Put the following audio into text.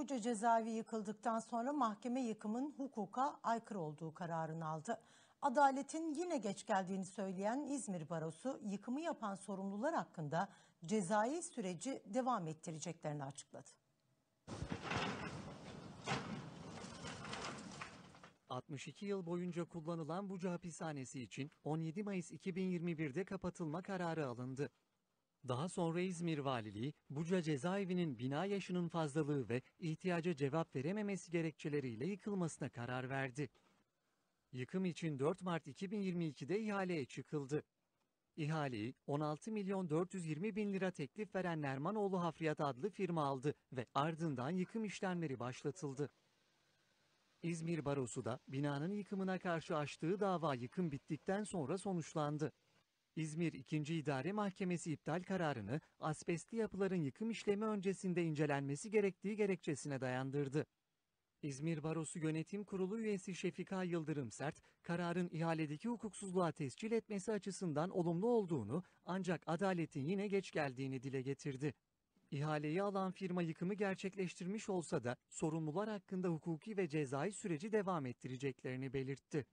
Buca cezaevi yıkıldıktan sonra mahkeme yıkımın hukuka aykırı olduğu kararını aldı. Adaletin yine geç geldiğini söyleyen İzmir Barosu yıkımı yapan sorumlular hakkında cezai süreci devam ettireceklerini açıkladı. 62 yıl boyunca kullanılan Buca hapishanesi için 17 Mayıs 2021'de kapatılma kararı alındı. Daha sonra İzmir Valiliği, Buca cezaevinin bina yaşının fazlalığı ve ihtiyaca cevap verememesi gerekçeleriyle yıkılmasına karar verdi. Yıkım için 4 Mart 2022'de ihaleye çıkıldı. İhaleyi 16 milyon 420 bin lira teklif veren Nermanoğlu Hafriyat adlı firma aldı ve ardından yıkım işlemleri başlatıldı. İzmir Barosu da binanın yıkımına karşı açtığı dava yıkım bittikten sonra sonuçlandı. İzmir 2. İdare Mahkemesi iptal kararını asbestli yapıların yıkım işlemi öncesinde incelenmesi gerektiği gerekçesine dayandırdı. İzmir Barosu Yönetim Kurulu üyesi Şefika Yıldırım Sert, kararın ihaledeki hukuksuzluğa tescil etmesi açısından olumlu olduğunu ancak adaletin yine geç geldiğini dile getirdi. İhaleyi alan firma yıkımı gerçekleştirmiş olsa da sorumlular hakkında hukuki ve cezai süreci devam ettireceklerini belirtti.